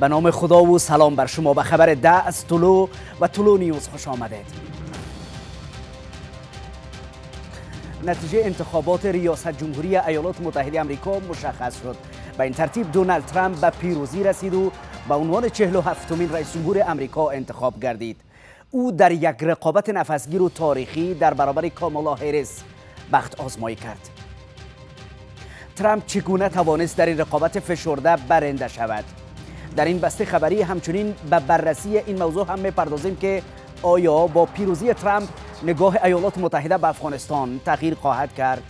به نام خدا و سلام بر شما به خبر ده از طلو و طلو نیوز خوش آمدید. نتیجه انتخابات ریاست جمهوری ایالات متحده آمریکا مشخص شد. به این ترتیب دونالد ترامپ به پیروزی رسید و به عنوان 47 مین رئیس جمهور آمریکا انتخاب گردید. او در یک رقابت نفسگیر و تاریخی در برابر کامالا هریس بخت آزمایی کرد. ترامپ چگونه توانست در این رقابت فشرده برنده شود؟ در این بسته خبری همچنین به بررسی این موضوع هم می‌پردازیم که آیا با پیروزی ترامپ نگاه ایالات متحده به افغانستان تغییر خواهد کرد؟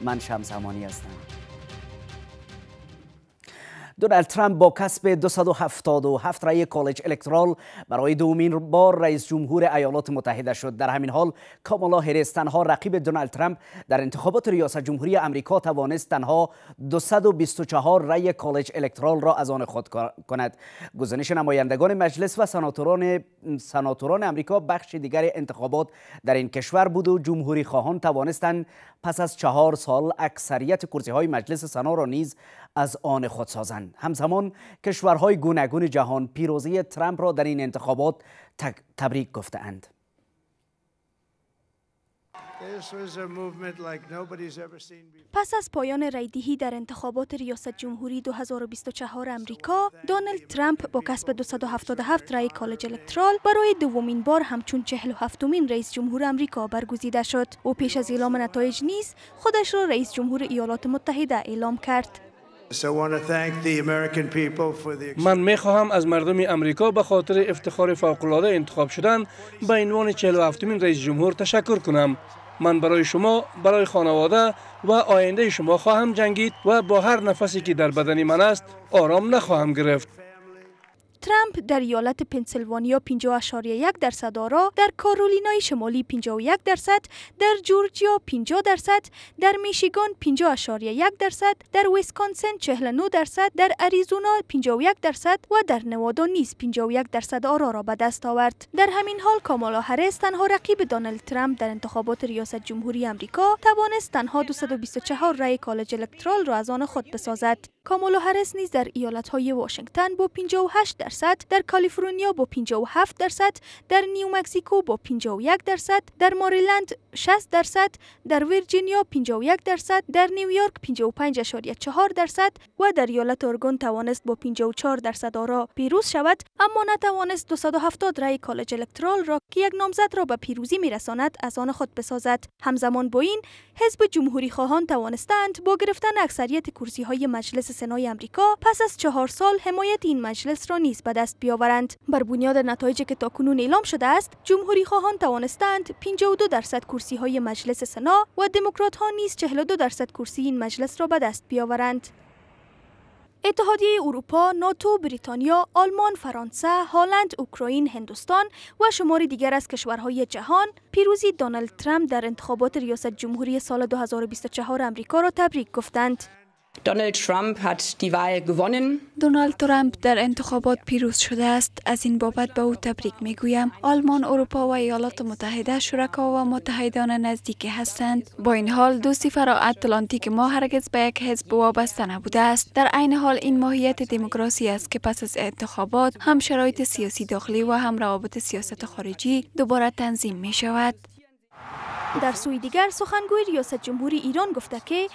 من شمس امانی هستم. دونالد ترامپ با کسب 277 رای کالج الکترال برای دومین بار رئیس جمهور ایالات متحده شد. در همین حال کامالا هریس تنها رقیب دونالد ترامپ در انتخابات ریاست جمهوری امریکا توانست تنها 224 رای کالج الکترال را از آن خود کند. گزارش نمایندگان مجلس و سناتوران سناتوران امریکا بخش دیگر انتخابات در این کشور بود و جمهوری خواهان توانستند پس از چهار سال اکثریت کرسی های مجلس سنا را نیز از آن خود سازند. همزمان کشورهای گوناگون جهان پیروزی ترامپ را در این انتخابات تبریک گفتهاند. پس از پایان ریدهی در انتخابات ریاست جمهوری 2024 امریکا، دونالد ترامپ با کسب 277 رای کالج الکترال برای دومین بار همچون 47 مین رئیس جمهور امریکا برگزیده شد. او پیش از اعلام نتایج نیز خودش را رئیس جمهور ایالات متحده اعلام کرد. من می خواهم از مردم امریکا به خاطر افتخار فوق‌العاده انتخاب شدن به عنوان 47 مین رئیس جمهور تشکر کنم. من برای شما، برای خانواده و آینده شما خواهم جنگید و با هر نفسی که در بدن من است آرام نخواهم گرفت. ترامپ در ایالت پنسیلوانیا 50.1 درصد آرا، در کارولینای شمالی 51 درصد، در جورجیا 50 درصد، در میشیگان 50.1 درصد، در ویسکانسن 49 درصد، در اریزونا 51 درصد و در نوادا نیز 51 درصد آرا را به دست آورد. در همین حال کامالا هریس تنها رقیب دونالد ترامپ در انتخابات ریاست جمهوری آمریکا توانست تنها 224 رای کالج الکترال را از آن خود بسازد. کامالا هریس نیز در ایالت های واشنگتن با 58 درصد، در کالیفرنیا با 57 درصد، در نیو مکزیکو با 51 درصد، در ماریلند 60 درصد، در ویرجینیا 51 درصد، در نیویورک 55.4 درصد و در ایالت اورگون توانست با 54 درصد آرا پیروز شود اما نتوانست 270 رای کالج الکترال را که یک نامزد را به پیروزی میرساند از آن خود بسازد. همزمان با این حزب جمهوری خواهان توانستند با گرفتن اکثریت کرسی های مجلس سنای امریکا پس از چهار سال حمایت این مجلس را نیز به دست بیاورند. بر بنیاد نتایجی که تاکنون اعلام شده است جمهوری خواهان توانستند 52 درصد کرسی های مجلس سنا و دموکرات ها نیز 42 درصد کرسی این مجلس را به دست بیاورند اتحادیه اروپا، ناتو، بریتانیا، آلمان، فرانسه، هلند، اوکراین، هندوستان و شمار دیگر از کشورهای جهان پیروزی دونالد ترامپ در انتخابات ریاست جمهوری سال 2024 امریکا را تبریک گفتند. Donald Trump hat die Wahl gewonnen. دونالد ترامپ در انتخابات پیروز شده است از این بابت به او تبریک می‌گویم. آلمان اروپا و ایالات متحده شرکا و متحدان نزدیک هستند. با این حال دو سفر اتلانتیک ما هرگز به یک حزب وابسته نبوده است. در عین حال این ماهیت دموکراسی است که پس از انتخابات هم شرایط سیاسی داخلی و هم روابط سیاست خارجی دوباره تنظیم می شود در سوی دیگر سخنگوی ریاست جمهوری ایران گفته که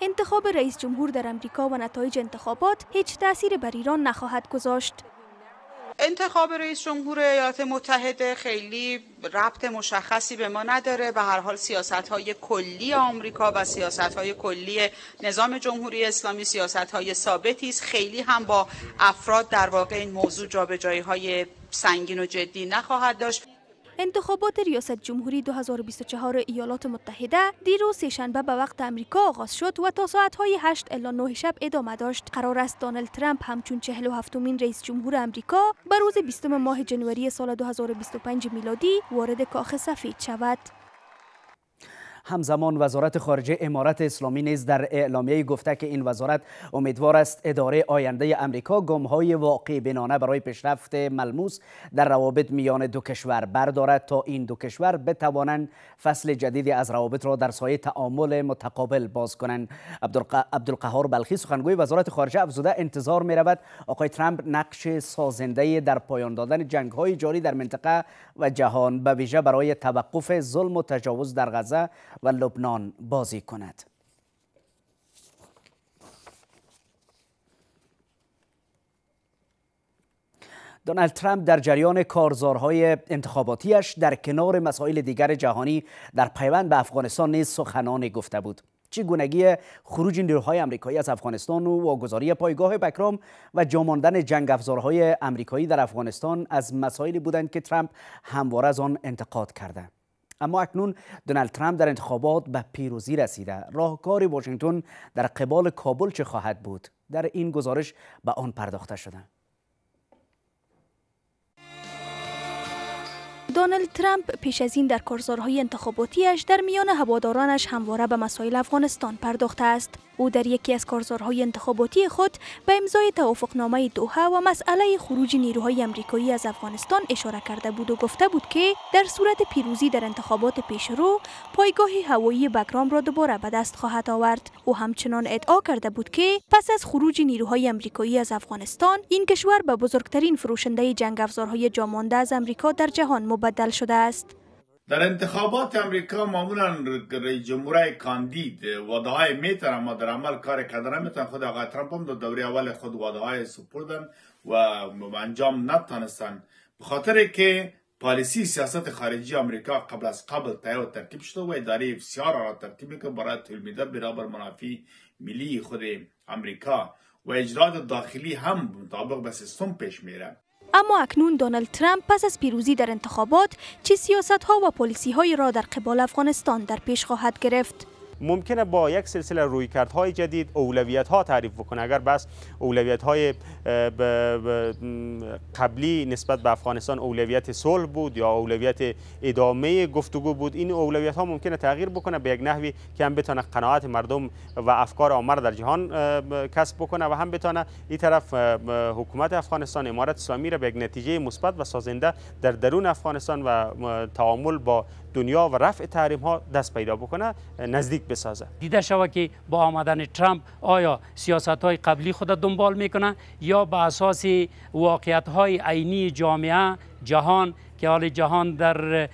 انتخاب رئیس جمهور در امریکا و نتایج انتخابات هیچ تأثیر بر ایران نخواهد گذاشت. انتخاب رئیس جمهور ایالات متحده خیلی ربط مشخصی به ما نداره. به هر حال سیاست های کلی آمریکا و سیاست های کلی نظام جمهوری اسلامی سیاست های ثابتی است. خیلی هم با افراد در واقع این موضوع جابجایی های سنگین و جدی نخواهد داشت. انتخابات ریاست جمهوری 2024 ایالات متحده دیروز سهشنبه به وقت امریکا آغاز شد و تا ساعت‌های 8 الی 9 شب ادامه داشت. قرار است دونالد ترامپ همچون 47 مین رئیس جمهور امریکا به روز 20 ماه جنوری سال 2025 میلادی وارد کاخ سفید شود. همزمان وزارت خارجه امارت اسلامی نیز در اعلامیه گفته که این وزارت امیدوار است اداره آینده امریکا های واقع بینانه برای پیشرفت ملموس در روابط میان دو کشور بردارد تا این دو کشور بتوانند فصل جدیدی از روابط را در سایه تعامل متقابل باز کنند. عبدالقهار بلخی سخنگوی وزارت خارجه افزوده انتظار می رود آقای ترامپ نقش سازنده در پایان دادن جنگ های جاری در منطقه و جهان به ویژه برای توقف ظلم و تجاوز در غزه و لبنان بازی کند. دونالد ترامپ در جریان کارزارهای انتخاباتیش در کنار مسائل دیگر جهانی در پیوند به افغانستان نیز سخنان گفته بود. چگونگی خروج نیروهای آمریکایی از افغانستان و واگذاری پایگاه بکرام و جاماندن جنگ افزارهای آمریکایی در افغانستان از مسائلی بودند که ترامپ همواره از آن انتقاد کرده. اما اکنون دونالد ترامپ در انتخابات به پیروزی رسیده. راهکار واشنگتن در قبال کابل چه خواهد بود؟ در این گزارش به آن پرداخته شده. دونالد ترامپ پیش از این در کارزارهای انتخاباتیش در میان هوادارانش همواره به مسائل افغانستان پرداخته است. او در یکی از کارزارهای انتخاباتی خود به امضای توافقنامه دوحه و مسئله خروج نیروهای امریکایی از افغانستان اشاره کرده بود و گفته بود که در صورت پیروزی در انتخابات پیشرو پایگاه هوایی بگرام را دوباره به دست خواهد آورد. او همچنان ادعا کرده بود که پس از خروج نیروهای امریکایی از افغانستان این کشور به بزرگترین فروشنده جنگ افزارهای جامانده از امریکا در جهان مبدل شده است. در انتخابات امریکا معمولا رئیس جمهور کاندید وعده های میتن اما در عمل کار کردن نمیتن خود آقای ترامپ هم در دوره اول خود وعده های سپردن و انجام نتانستن به خاطر که پالیسی سیاست خارجی امریکا قبل از قبل تیار و ترکیب شده و اداره بسیار را ترتیب میکنه برای تولمیده برابر منافع ملی خود امریکا و اجرات داخلی هم مطابق به سیستم پیش میره اما اکنون دونالد ترامپ پس از پیروزی در انتخابات چه سیاست ها و پالیسی های را در قبال افغانستان در پیش خواهد گرفت. ممکنه با یک سلسله رویکردهای جدید اولویت ها تعریف بکنه. اگر بس اولویت های قبلی نسبت به افغانستان اولویت صلح بود یا اولویت ادامه گفتگو بود این اولویت ها ممکنه تغییر بکنه. به یک نحوی که هم بتونه قناعت مردم و افکار آمر در جهان کسب بکنه و هم بتونه این طرف حکومت افغانستان امارت اسلامی را به یک نتیجه مثبت و سازنده در درون افغانستان و تعامل با دنیا و رفع تحریم ها دست پیدا بکنه نزدیک بسازه. دیده شود که با آمدن ترامپ آیا سیاست های قبلی خود دنبال می‌کنه یا به اساس واقعیت های عینی جامعه جهان که حال جهان در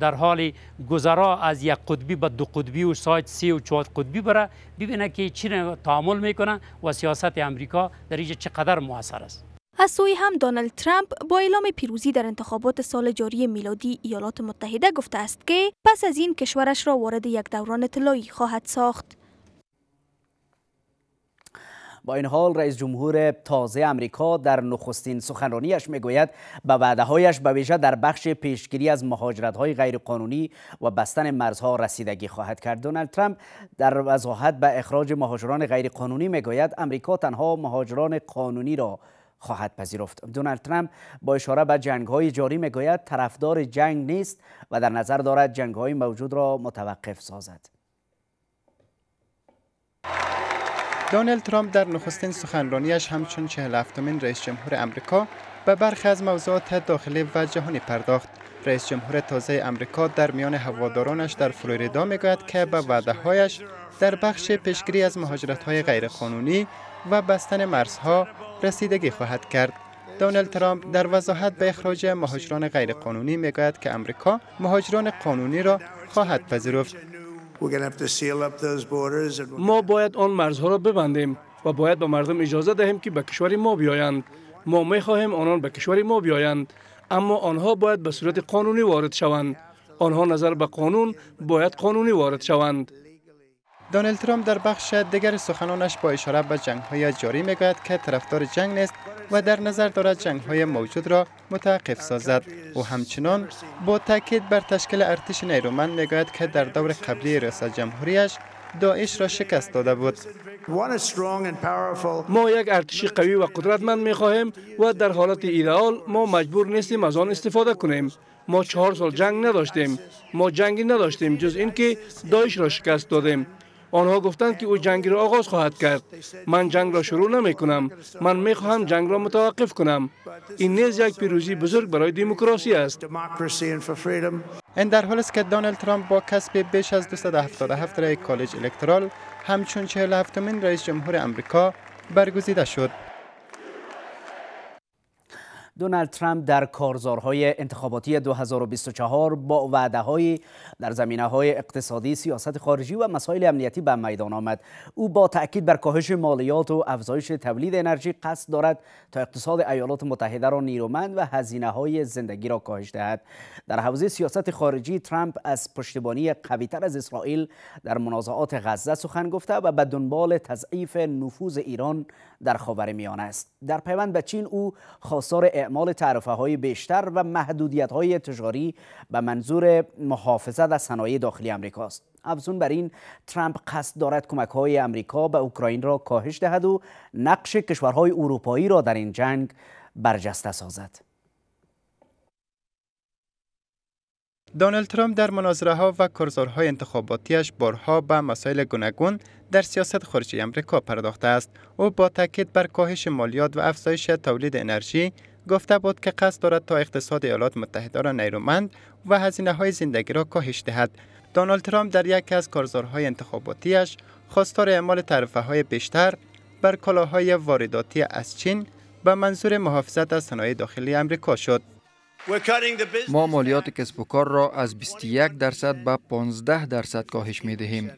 در حال گذرا از یک قطبی به دو قطبی و سایت سی و چهار قطبی بره ببینه که چی تعامل می‌کنه و سیاست امریکا در اینجا چقدر موثر است. از سوی هم دونالد ترامپ با اعلام پیروزی در انتخابات سال جاری میلادی ایالات متحده گفته است که پس از این کشورش را وارد یک دوران طلایی خواهد ساخت. با این حال رئیس جمهور تازه امریکا در نخستین سخنرانیش می‌گوید به وعده هایش به ویژه در بخش پیشگیری از مهاجرت های غیرقانونی و بستن مرزها رسیدگی خواهد کرد دونالد ترامپ در وضاحت به اخراج مهاجران غیرقانونی می‌گوید امریکا تنها مهاجران قانونی را خواهد پذیرفت. دونالد ترامپ با اشاره به جنگ های جاری می‌گوید طرفدار جنگ نیست و در نظر دارد جنگ های موجود را متوقف سازد. دونالد ترامپ در نخستین سخنرانیش همچون 47 مین رئیس جمهور امریکا به برخی از موضوعات داخلی و جهانی پرداخت. رئیس جمهور تازه امریکا در میان هوادارانش در فلوریدا می‌گوید که به وعده هایش در بخش پیشگیری از مهاجرت های غیرقانونی و بستن مرزها رسیدگی خواهد کرد. دونالد ترامپ در وضاحت به اخراج مهاجران غیرقانونی می‌گوید که امریکا مهاجران قانونی را خواهد پذیرفت. ما باید آن مرزها را ببندیم و باید به مردم اجازه دهیم که به کشور ما بیایند. ما می خواهیم آنان به کشور ما بیایند اما آنها باید به صورت قانونی وارد شوند. آنها نظر به قانون باید قانونی وارد شوند. دونالد ترامپ در بخش دیگر سخنانش با اشاره به جنگ های جاری می‌گوید که طرفدار جنگ نیست و در نظر دارد جنگ های موجود را متوقف سازد. و همچنان با تاکید بر تشکیل ارتش نیرومند می‌گوید که در دور قبلی ریاست جمهوریش داعش را شکست داده بود. ما یک ارتش قوی و قدرتمند می خواهیم و در حالت ایدئال ما مجبور نیستیم از آن استفاده کنیم. ما چهار سال جنگ نداشتیم. ما جنگی نداشتیم جز اینکه داعش را شکست دادیم. آنها گفتند که او جنگ را آغاز خواهد کرد. من جنگ را شروع نمی کنم من می خواهم جنگ را متوقف کنم. این نیز یک پیروزی بزرگ برای دموکراسی است. این در حال است که دونالد ترامپ با کسب بیش از 277 رای کالج الکترال همچون 47 مین رئیس جمهور امریکا برگزیده شد. دونالد ترامپ در کارزارهای انتخاباتی 2024 با وعده های در زمینه های اقتصادی، سیاست خارجی و مسائل امنیتی به میدان آمد. او با تاکید بر کاهش مالیات و افزایش تولید انرژی قصد دارد تا اقتصاد ایالات متحده را نیرومند و هزینه های زندگی را کاهش دهد. در حوزه سیاست خارجی ترامپ از پشتیبانی قویتر از اسرائیل در منازعات غزه سخن گفته و به دنبال تضعیف نفوذ ایران در خاورمیانه است. در پیوند به چین او خواستار اعمال تعرفه های بیشتر و محدودیت های تجاری به منظور محافظت از صنایع داخلی امریکا است. افزون بر این ترامپ قصد دارد کمک های امریکا به اوکراین را کاهش دهد و نقش کشورهای اروپایی را در این جنگ برجسته سازد. دونالد ترامپ در مناظره ها و کرزارهای انتخاباتیش بارها به مسائل گوناگون در سیاست خارجی امریکا پرداخته است او با تاکید بر کاهش مالیات و افزایش تولید انرژی گفته بود که قصد دارد تا اقتصاد ایالات متحده را نیرومند و هزینه های زندگی را کاهش دهد. دونالد ترامپ در یکی از کارزارهای انتخاباتیش خواستار اعمال تعرفه های بیشتر بر کالاهای وارداتی از چین به منظور محافظت از صنایع داخلی امریکا شد. ما مالیات کسب و کار را از 21 درصد به 15 درصد کاهش می دهیم.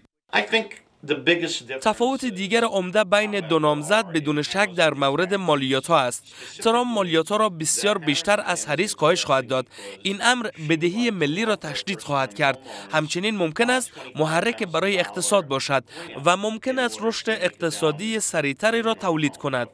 تفاوت دیگر عمده بین دو نامزد بدون شک در مورد مالیات ها است. ترامپ مالیات ها را بسیار بیشتر از هریس کاهش خواهد داد. این امر بدهی ملی را تشدید خواهد کرد. همچنین ممکن است محرک برای اقتصاد باشد و ممکن است رشد اقتصادی سریعتری را تولید کند.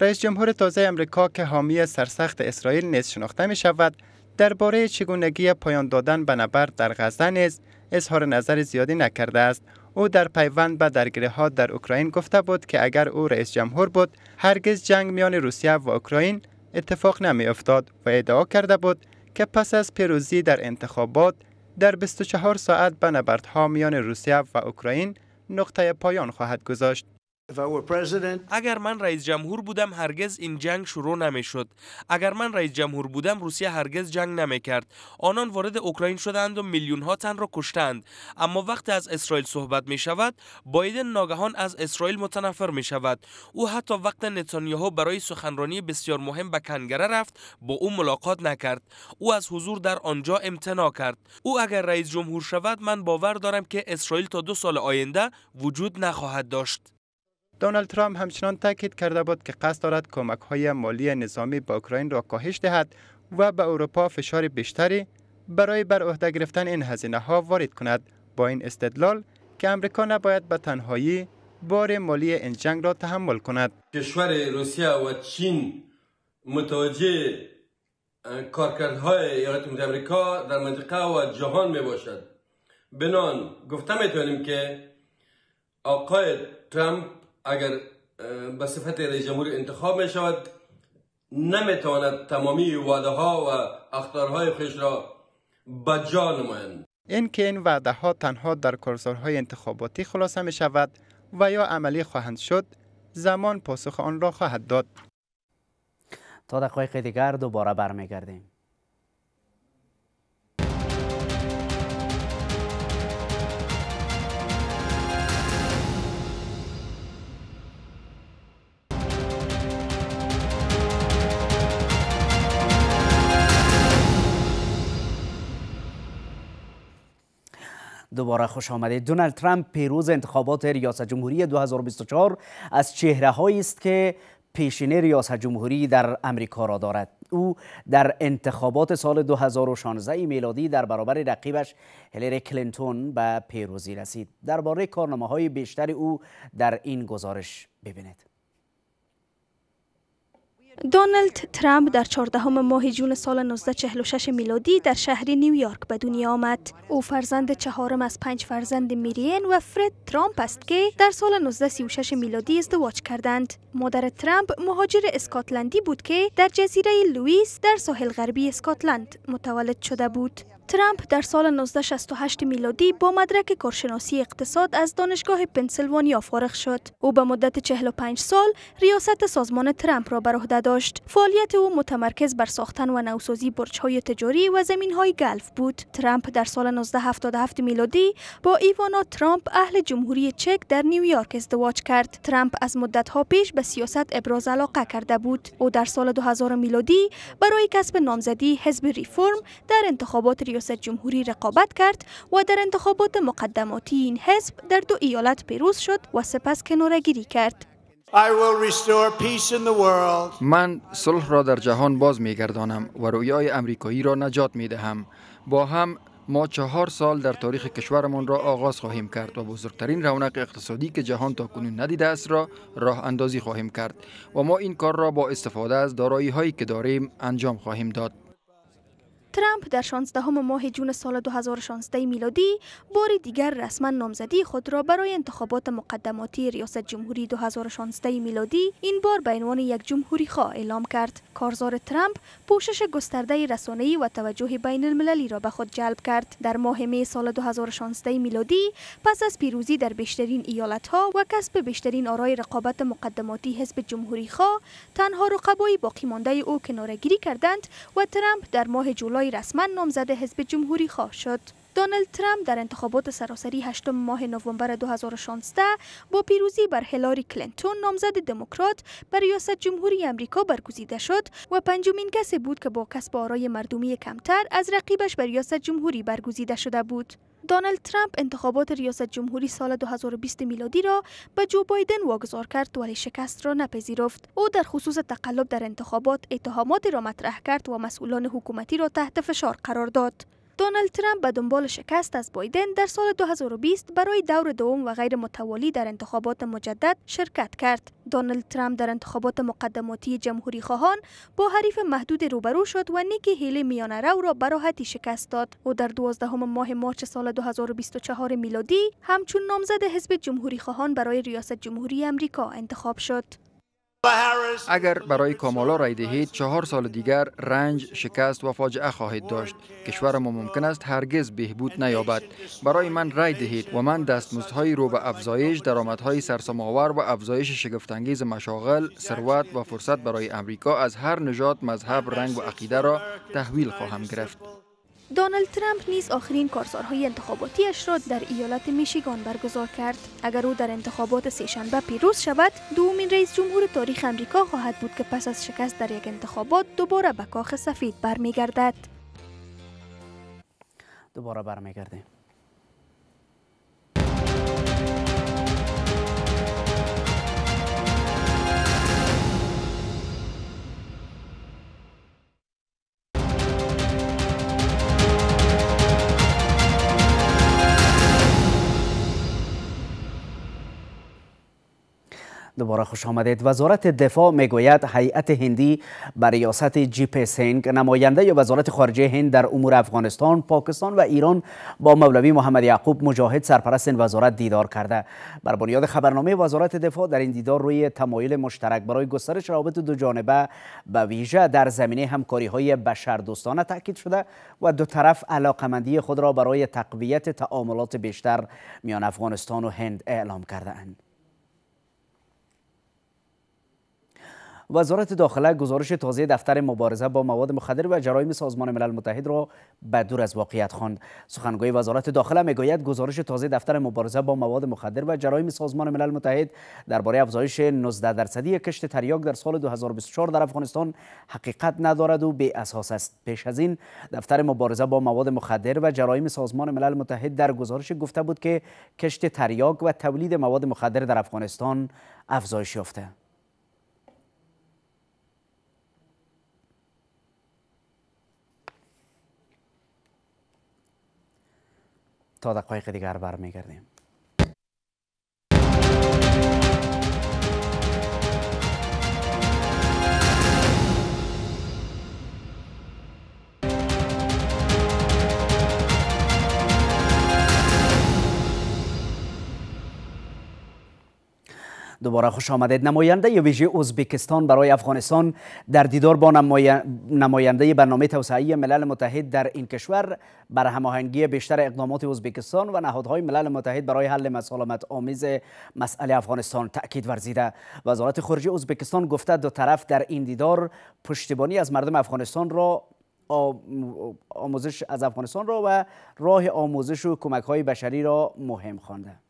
رئیس جمهور تازه امریکا که حامی سرسخت اسرائیل نیز شناخته می شود درباره چگونگی پایان دادن به نبرد در غزه نیز اظهار نظر زیادی نکرده است او در پیوند به درگیری ها در اوکراین گفته بود که اگر او رئیس جمهور بود هرگز جنگ میان روسیه و اوکراین اتفاق نمی افتاد و ادعا کرده بود که پس از پیروزی در انتخابات در 24 ساعت به نبردها میان روسیه و اوکراین نقطه پایان خواهد گذاشت. اگر من رئیس جمهور بودم هرگز این جنگ شروع نمی شد. اگر من رئیس جمهور بودم روسیه هرگز جنگ نمی کرد. آنان وارد اوکراین شدند و میلیون ها تن را کشتند. اما وقتی از اسرائیل صحبت می شود بایدن ناگهان از اسرائیل متنفر می شود. او حتی وقت نتانیاهو برای سخنرانی بسیار مهم به کنگره رفت با او ملاقات نکرد. او از حضور در آنجا امتناع کرد. او اگر رئیس جمهور شود من باور دارم که اسرائیل تا دو سال آینده وجود نخواهد داشت. دونالد ترامپ همچنان تاکید کرده بود که قصد دارد کمک های مالی نظامی به اوکراین را کاهش دهد و به اروپا فشار بیشتری برای بر عهده گرفتن این هزینه ها وارد کند. با این استدلال که امریکا نباید به تنهایی بار مالی این جنگ را تحمل کند. کشور روسیه و چین متوجه کارکردهای ایالات متحده آمریکا در منطقه و جهان می باشد. بنان گفته می‌تونیم که آقای ترامپ اگر به صفت رئیس جمهور انتخاب می شود نمی‌تواند تمامی وعده ها و اختارهای خیش را به جا نمایند. این که این وعده ها تنها در کارزارهای انتخاباتی خلاصه می شود و یا عملی خواهند شد زمان پاسخ آن را خواهد داد. تا دقایق دیگر دوباره برمیگردیم. دوباره خوش آمدید. دونالد ترامپ پیروز انتخابات ریاست جمهوری 2024 از چهره هایی است که پیشینه ریاست جمهوری در امریکا را دارد. او در انتخابات سال 2016 میلادی در برابر رقیبش هیلاری کلینتون به پیروزی رسید. درباره کارنامه های بیشتری او در این گزارش ببینید. دونالد ترامپ در 14 ماه جون سال 1946 میلادی در شهر نیویورک به دنیا آمد. او فرزند چهارم از پنج فرزند مری و فرد ترامپ است که در سال 1936 میلادی ازدواج کردند. مادر ترامپ مهاجر اسکاتلندی بود که در جزیره لوئیس در ساحل غربی اسکاتلند متولد شده بود. ترامپ در سال 1968 میلادی با مدرک کارشناسی اقتصاد از دانشگاه پنسیلوانیا فارغ شد. او به مدت 45 سال ریاست سازمان ترامپ را بر عهده داشت. فعالیت او متمرکز بر ساختن و نوسازی برج‌های تجاری و زمین‌های گلف بود. ترامپ در سال 1977 میلادی با ایوانا ترامپ اهل جمهوری چک در نیویورک ازدواج کرد. ترامپ از مدت‌ها پیش به سیاست ابراز علاقه کرده بود. او در سال 2000 میلادی برای کسب نامزدی حزب ریفرم در انتخابات ریاست جمهوری رقابت کرد و در انتخابات مقدماتی این حزب در دو ایالت پیروز شد و سپس کنارگیری کرد. من صلح را در جهان باز می گردانم و رویای امریکایی را نجات می دهم. با هم ما چهار سال در تاریخ کشورمان را آغاز خواهیم کرد و بزرگترین رونق اقتصادی که جهان تا کنون ندیده است را راه اندازی خواهیم کرد و ما این کار را با استفاده از دارایی هایی که داریم انجام خواهیم داد. ترامپ در 16 ماه جون سال 2016 میلادی بار دیگر رسما نامزدی خود را برای انتخابات مقدماتی ریاست جمهوری 2016 میلادی این بار به عنوان یک جمهوری خواه اعلام کرد. کارزار ترامپ پوشش گسترده رسانه‌ای و توجه بین المللی را به خود جلب کرد. در ماه می سال 2016 میلادی پس از پیروزی در بیشترین ایالتها و کسب بیشترین آرای رقابت مقدماتی حزب جمهوری خواه تنها رقبای باقی مانده او کنارگیری کردند و ترامپ در ماه جولای رسما نامزد حزب جمهوری خواه شد. دونالد ترامپ در انتخابات سراسری هشتم ماه نوامبر 2016 با پیروزی بر هیلاری کلینتون نامزد دموکرات بر ریاست جمهوری امریکا برگزیده شد و پنجمین کسی بود که با کسب آرای مردمی کمتر از رقیبش بر ریاست جمهوری برگزیده شده بود. دونالد ترامپ انتخابات ریاست جمهوری سال 2020 میلادی را به جو بایدن واگذار کرد ولی شکست را نپذیرفت. او در خصوص تقلب در انتخابات اتهاماتی را مطرح کرد و مسئولان حکومتی را تحت فشار قرار داد. دونالد ترامپ به دنبال شکست از بایدن در سال 2020 برای دور دوم و غیر متوالی در انتخابات مجدد شرکت کرد. دونالد ترامپ در انتخابات مقدماتی جمهوری خواهان با حریف محدود روبرو شد و نیکی هیلی میانه رو را براحتی شکست داد. او در 12 ماه مارچ سال 2024 میلادی همچون نامزد حزب جمهوری خواهان برای ریاست جمهوری امریکا انتخاب شد. اگر برای کامالا رای دهید چهار سال دیگر رنج، شکست و فاجعه خواهید داشت. کشور ما ممکن است هرگز بهبود نیابد. برای من رای دهید و من دستمزدهایی رو به افزایش درآمدهای سرسام‌آور و افزایش شگفتانگیز مشاغل، ثروت و فرصت برای امریکا از هر نژاد، مذهب، رنگ و عقیده را تحویل خواهم گرفت. دونالد ترامپ نیز آخرین کارزارهای انتخاباتیش را در ایالت میشیگان برگزار کرد. اگر او در انتخابات سهشنبه پیروز شود دومین رئیس جمهور تاریخ امریکا خواهد بود که پس از شکست در یک انتخابات دوباره به کاخ سفید برمیگردد. دوباره برمیگردیم. دوباره خوش آمدید وزارت دفاع می‌گوید هیئت هندی به ریاست جی پی سینگ نماینده وزارت خارجه هند در امور افغانستان پاکستان و ایران با مولوی محمد یعقوب مجاهد سرپرست این وزارت دیدار کرده بر بنیاد خبرنامه وزارت دفاع در این دیدار روی تمایل مشترک برای گسترش روابط دو جانبه به ویژه در زمینه همکاری های بشردوستانه تاکید شده و دو طرف علاقمندی خود را برای تقویت تعاملات بیشتر میان افغانستان و هند اعلام کرده اند. وزارت داخله گزارش تازه دفتر مبارزه با مواد مخدر و جرایم سازمان ملل متحد را به دور از واقعیت خواند. سخنگوی وزارت داخله می‌گوید گزارش تازه دفتر مبارزه با مواد مخدر و جرایم سازمان ملل متحد درباره افزایش 19 درصدی کشت تریاک در سال 2024 در افغانستان حقیقت ندارد و بی اساس است. پیش از این دفتر مبارزه با مواد مخدر و جرایم سازمان ملل متحد در گزارش گفته بود که کشت تریاک و تولید مواد مخدر در افغانستان افزایش یافته. تا دقایق دیگر برمیگردیم. دوباره خوش آمدید. نماینده ویژه ازبکستان برای افغانستان در دیدار با نماینده برنامه توسعه ملل متحد در این کشور بر هماهنگی بیشتر اقدامات ازبکستان و نهادهای ملل متحد برای حل مسالمت آمیز مسئله افغانستان تاکید ورزیده. وزارت خارجه ازبکستان گفته دو طرف در این دیدار پشتیبانی از مردم افغانستان را آموزش از افغانستان را و راه آموزش و کمک های بشری را مهم خوانده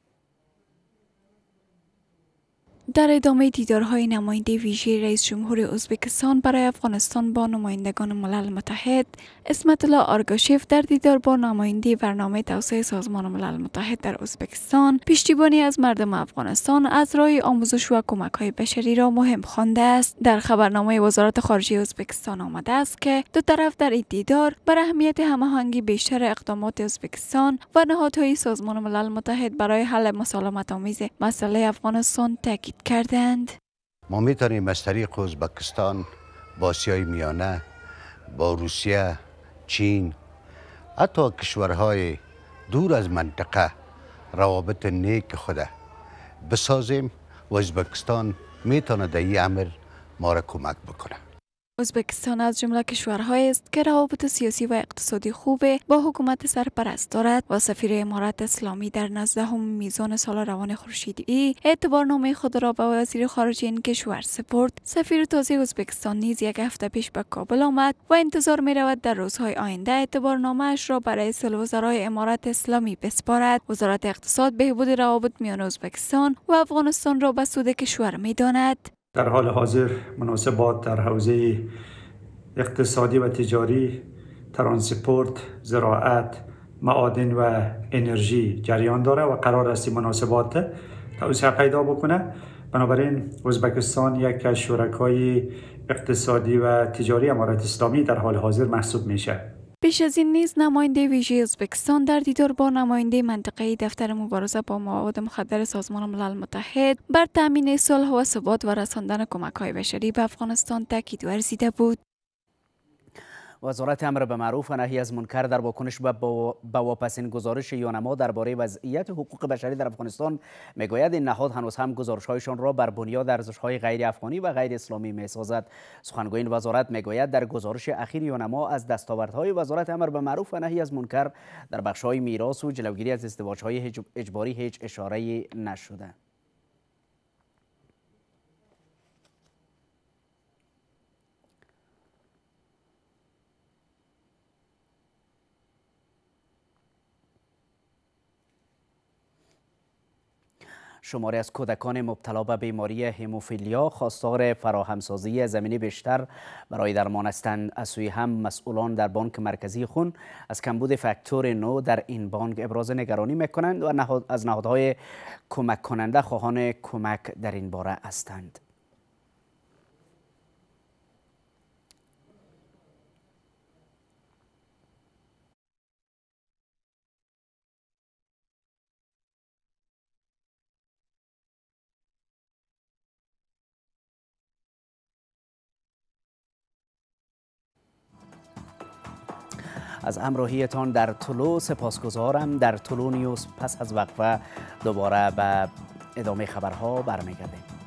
در ادامه دیدارهای نماینده ویژه رئیس جمهور ازبکستان برای افغانستان با نمایندگان ملل متحد اسمت الله آرگاشیف در دیدار با نماینده برنامه توسعه سازمان ملل متحد در ازبکستان پشتیبانی از مردم افغانستان از راه آموزش و کمک های بشری را مهم خوانده است. در خبرنامه وزارت خارجه ازبکستان آمده است که دو طرف در این دیدار بر اهمیت هماهنگی بیشتر اقدامات ازبکستان و نهادهای سازمان ملل متحد برای حل مسالمت آمیز مسئله افغانستان تاکید کردند؟ ما می‌تونیم از طریق ازبکستان با آسیای میانه با روسیه چین حتی کشورهای دور از منطقه روابط نیک خوده بسازیم و ازبکستان می‌تونه در این امر ما را کمک بکنه ازبکستان از جمله کشورهایی است که روابط سیاسی و اقتصادی خوب با حکومت سرپرست دارد و سفیر امارات اسلامی در نزدهم میزان سال روان خورشیدی. اعتبارنامه خود را به وزیر خارجه این کشور سپرد. سفیر تازه ازبکستان نیز یک هفته پیش به کابل آمد و انتظار می رود در روزهای آینده اعتبارنامه اش را برای وزرای امارات اسلامی بسپارد. وزارت اقتصاد بهبود روابط میان ازبکستان و افغانستان را به سود کشور می داند. در حال حاضر مناسبات در حوزه اقتصادی و تجاری ترانسپورت زراعت معادن و انرژی جریان داره و قرار است مناسبات توسعه پیدا بکنه. بنابراین ازبکستان یک از شرکای اقتصادی و تجاری امارت اسلامی در حال حاضر محسوب میشه. پیش از این نیز نماینده ویژه ازبکستان در دیدار با نماینده منطقه دفتر مبارزه با مواد مخدر سازمان ملل متحد بر تامین صلح و ثبات و رساندن کمک های بشری به افغانستان تاکید ورزیده بود. وزارت امر به معروف و نهی از منکر در واکنش به واپسین گزارش یونما درباره وضعیت حقوق بشری در افغانستان می‌گوید. این نهاد هنوز هم گزارشهایشان را بر بنیاد ارزشهای غیر افغانی و غیر اسلامی می‌سازد. سخنگوی این وزارت می‌گوید در گزارش اخیر یونما از دستاوردهای وزارت امر به معروف و نهی از منکر در بخشهای میراث و جلوگیری از ازدواجهای اجباری هیچ اشاره نشده. شماری از کودکان مبتلا به بیماری هموفیلیا خواستار فراهمسازی زمینی بیشتر برای درمان هستند. از سوی هم مسئولان در بانک مرکزی خون از کمبود فاکتور نو در این بانک ابراز نگرانی می‌کنند و از نهادهای کمک کننده خواهان کمک در این باره هستند. از همراهیتان در طلو سپاسگزارم. در طلو نیوز پس از وقفه دوباره به ادامه خبرها برمیگردیم.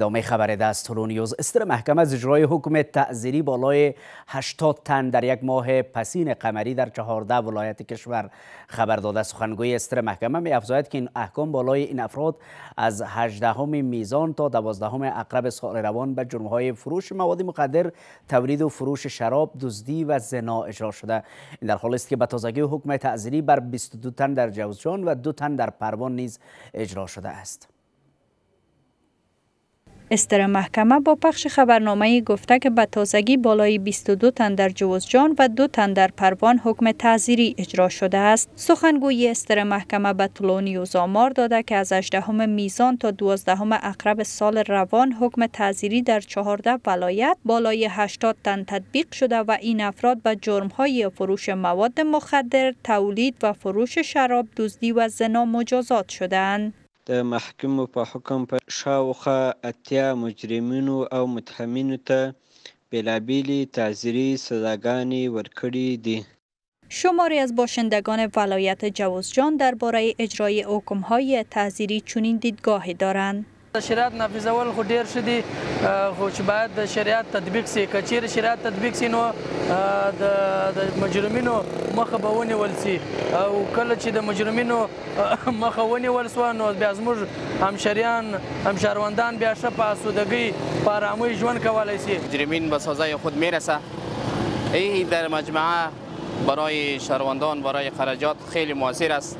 ادامه خبر دست نیوز. استر محکمه از اجرای حکم تعذیری بالای 80 تن در یک ماه پسین قمری در 14 ولایت کشور خبر داده سخنگوی استر محکمه می افزاید که این احکام بالای این افراد از 18 میزان تا 12 اقرب سال روان به جرم های فروش مواد مخدر تولید و فروش شراب دزدی و زنا اجرا شده. این در حالی است که به تازگی حکم تعذیری بر 22 تن در جوزجان و دو تن در پروان نیز اجرا شده است. استر محکمه با پخش خبرنامه گفته که به تازگی بالای 22 تن در جوزجان و دو تن در پروان حکم تعزیری اجرا شده است. سخنگوی استر محکمه به طولانی و زامار داده که از 18 میزان تا 12 اقرب سال روان حکم تعزیری در 14 ولایت بالای 80 تن تطبیق شده و این افراد به جرمهای فروش مواد مخدر، تولید و فروش شراب، دزدی و زنا مجازات شدند. محکمو په حکم په شاوخوا اتیا مجرمینو او متهمینو ته بېلابېلې تعزیري سزاګانې ورکړي دي شماری از باشندگان ولایت جوزجان درباره اجرای حکمهای تعزیری چنین دیدگاهی دارند. د شریعت نافذول خو ډیر شدي خو چې باید د شریعت تطبیق سي. کچیر شریعت تطبیق سي نو د مجرمینو مخه به ونیول سي. او کله چې د مجرمینو مخه ونیول سو نو بیا زموږ همشریان همشهروندان بیا ښه په اسودګۍ په آرامۍ ژوند کولی سي. مجرمین به سازای خود میرسه. ای در مجموعه برای شهروندان برای خرجات خیلی موثر است.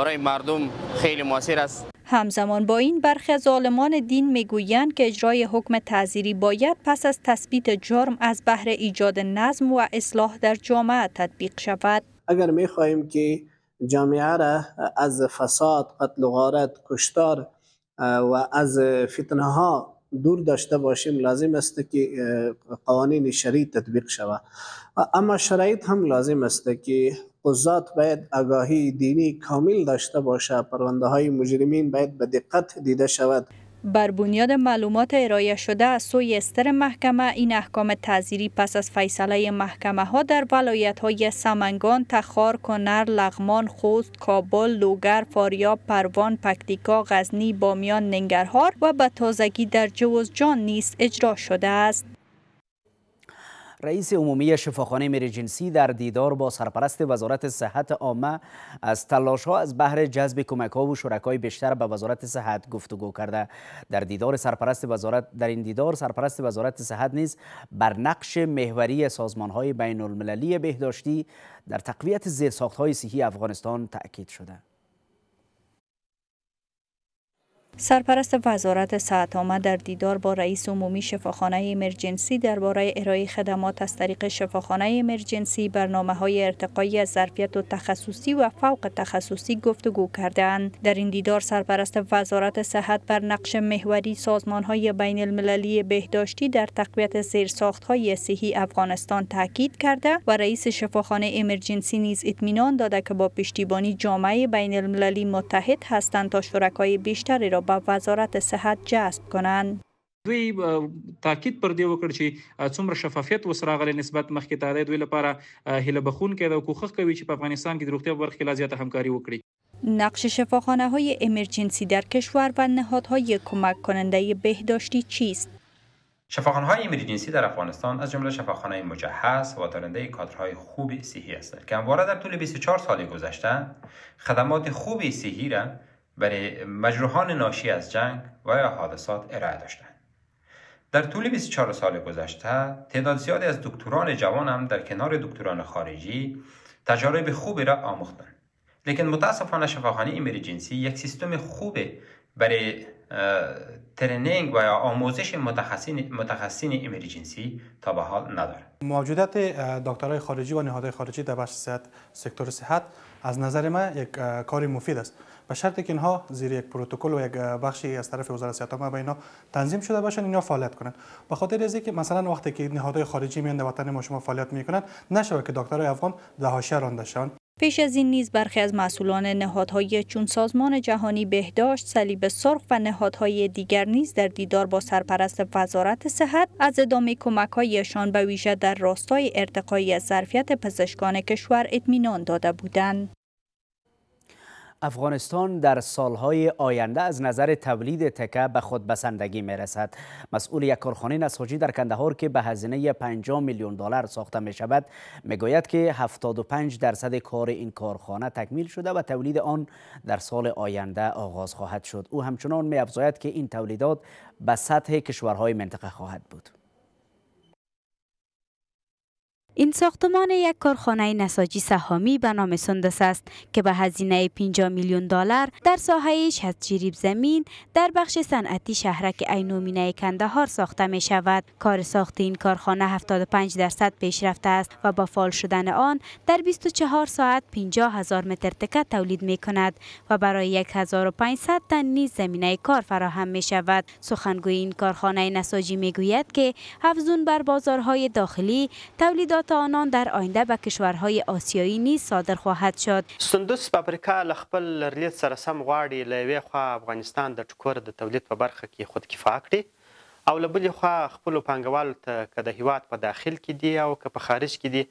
برای مردم خیلی موثر است همزمان با این برخی از عالمان دین می‌گویند که اجرای حکم تعزیری باید پس از تثبیت جرم از بهر ایجاد نظم و اصلاح در جامعه تطبیق شود. اگر می خواهیم که جامعه را از فساد قتل و غارت کشتار و از فتنه ها دور داشته باشیم لازم است که قوانین شرعی تطبیق شود. اما شرایط هم لازم است که قضات باید آگاهی دینی کامل داشته باشه پرونده های مجرمین باید به دقت دیده شود بر بنیاد معلومات ارائه شده از سوی استر محکمه این احکام تعزیری پس از فیصله محکمه ها در ولایت های سمنگان، تخار، کنر، لغمان، خوست، کابل، لوگر، فاریاب، پروان، پکتیکا، غزنی، بامیان، ننگرهار و به تازگی در جوزجان نیز اجرا شده است. رئیس عمومی شفاخانه مریجنسی در دیدار با سرپرست وزارت صحت عامه از تلاش ها از بهر جذب کمک ها و شرکای بیشتر به وزارت صحت گفتگو کرده. در دیدار سرپرست وزارت در این دیدار سرپرست وزارت صحت نیز بر نقش محوری سازمان های بین المللی بهداشتی در تقویت زیرساخت های صحی افغانستان تاکید شده. سرپرست وزارت صحت آمد در دیدار با رئیس عمومی شفاخانه امرجنسی درباره ارائه خدمات از طریق شفاخانه امرجنسی برنامه های ارتقایی از ظرفیت و تخصصی و فوق تخصصی گفتگو کردند در این دیدار سرپرست وزارت صحت بر نقش محوری سازمان های بین المللی بهداشتی در تقویت زیرساخت های صحی افغانستان تاکید کرده و رئیس شفاخانه امرجنسی نیز اطمینان داده که با پشتیبانی جامعه بین المللی متحد هستند تا شرکای بیشتری را به وزارت صحت جذب کنند. دوی تاکید پر دی وکړ چې څومره شفافیت وسره غلي نسبت مخکې ته دوی لپاره هله بخون کې د کوخخ کوي چې په افغانستان کې د روغتیا برخه لا زیاته همکاري وکړي. نقش شفاخانه های امرجنسی در کشور و نهادهای کمک کننده بهداشتی چیست؟ شفاخانه های امرجنسی در افغانستان از جمله شفاخانه مجهز و دارنده کادرهای خوب صحی هستند که همواره در طول 24 سال گذشته خدمات خوب صحی را برای مجروحان ناشی از جنگ و یا حادثات ارائه داشتند. در طول 24 سال گذشته تعداد زیادی از دکتران جوان هم در کنار دکتران خارجی تجارب خوبی را آموختند. لیکن متاسفانه شفاخانه امرجنسی یک سیستم خوب برای ترنینگ و یا آموزش متخصصین متخصصین امرجنسی تا به حال نداره موجودت دکترهای خارجی و نهادهای خارجی در بخش سکتور صحت از نظر من یک کاری مفید است به شرطی که اینها زیر یک پروتکل و یک بخشی از طرف وزارت صحت عامه به اینا تنظیم شده باشن اینا فعالیت کنند به خاطر از که مثلا وقتی که نهادهای خارجی میان وطن ما شما فعالیت می‌کنند نشود که دکترهای افغان به حاشیه رانده شوند پیش از این نیز برخی از مسئولان نهادهای چون سازمان جهانی بهداشت، صلیب سرخ و نهادهای دیگر نیز در دیدار با سرپرست وزارت صحت از ادامه کمکهایشان به ویژه در راستای ارتقای ظرفیت پزشکان کشور اطمینان داده بودند. افغانستان در سالهای آینده از نظر تولید تکه به خود بسندگی می رسد. مسئول یک کارخانه نساجی در کندهار که به هزینه 50 میلیون دلار ساخته می شود می گوید که 75 درصد کار این کارخانه تکمیل شده و تولید آن در سال آینده آغاز خواهد شد. او همچنان می افزاید که این تولیدات به سطح کشورهای منطقه خواهد بود. این ساختمان یک کارخانه نساجی سهامی به نام سندس است که به هزینه 50 میلیون دلار در ساحه شتجیریب زمین در بخش صنعتی شهرک اینومینه کندهار ساخته می شود. کار ساخت این کارخانه 75 درصد پیشرفته است و با فعال شدن آن در 24 ساعت 50 هزار متر تکه تولید می کند و برای 1500 تن نیز زمینه کار فراهم می شود. سخنگوی این کارخانه نساجی می گوید که افزون بر بازارهای داخلی تولیدات آنان در آینده به کشورهای آسیایی نیز صادر خواهد شد. سندوس پاپریکا له خپل لرلیت سره سم غواړي له یوې خوا افغانستان د ټکور د تولید په برخه کې خودکفا کړي او له بلې خوا خپلو پانګوالو ته که د هیواد په داخل کې دي او که په خارج کې دي